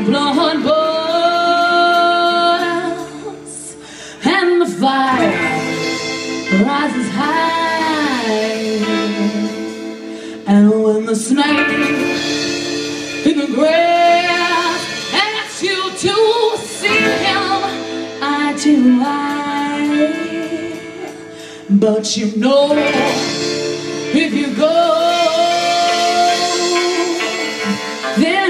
From blonde borders And the fire rises high. And when the snake in the grass Asks you to see him I do lie. But you know if you go then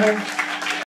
Thank you.